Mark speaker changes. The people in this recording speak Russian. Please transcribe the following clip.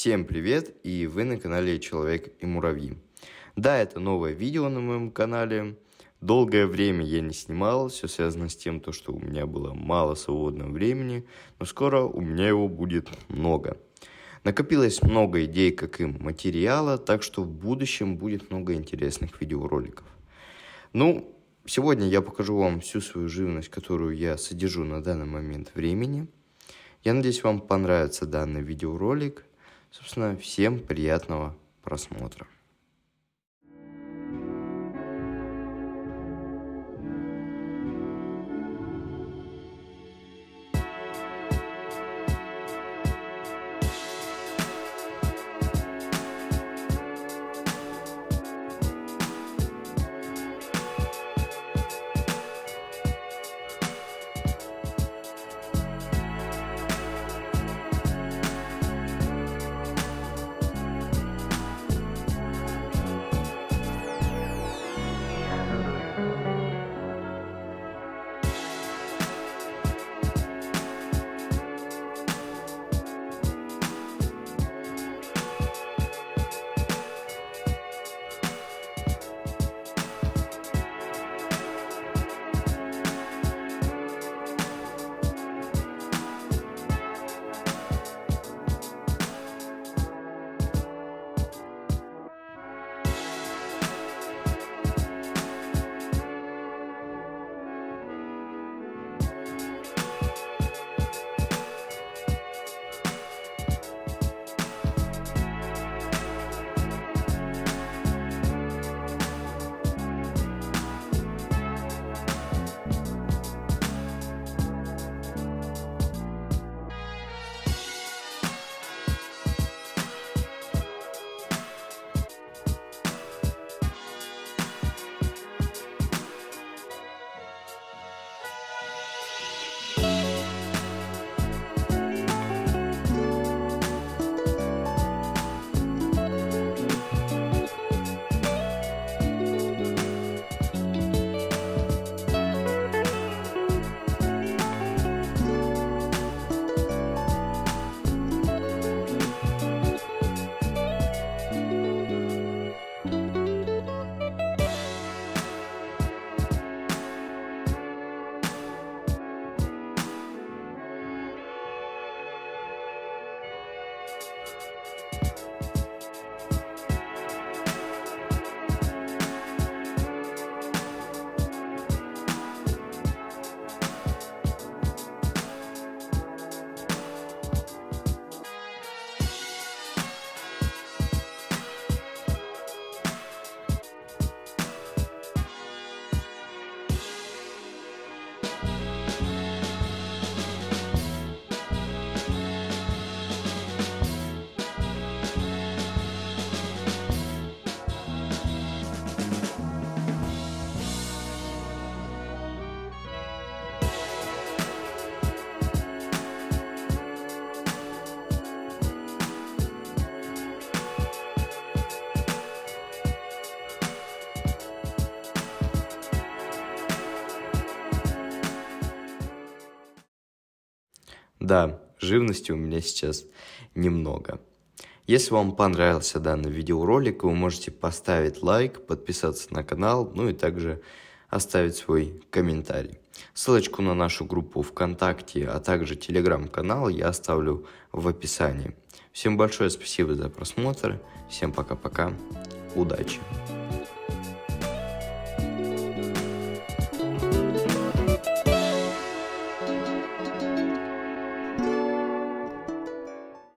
Speaker 1: Всем привет, и вы на канале Человек и Муравьи. Да, это новое видео на моем канале. Долгое время я не снимал, все связано с тем, то, что у меня было мало свободного времени, но скоро у меня его будет много. Накопилось много идей, как и материала, так что в будущем будет много интересных видеороликов. Ну, сегодня я покажу вам всю свою живность, которую я содержу на данный момент времени. Я надеюсь, вам понравится данный видеоролик. Собственно, всем приятного просмотра. Да, живности у меня сейчас немного. Если вам понравился данный видеоролик, вы можете поставить лайк, подписаться на канал, ну и также оставить свой комментарий. Ссылочку на нашу группу ВКонтакте, а также телеграм-канал я оставлю в описании. Всем большое спасибо за просмотр, всем пока-пока, удачи!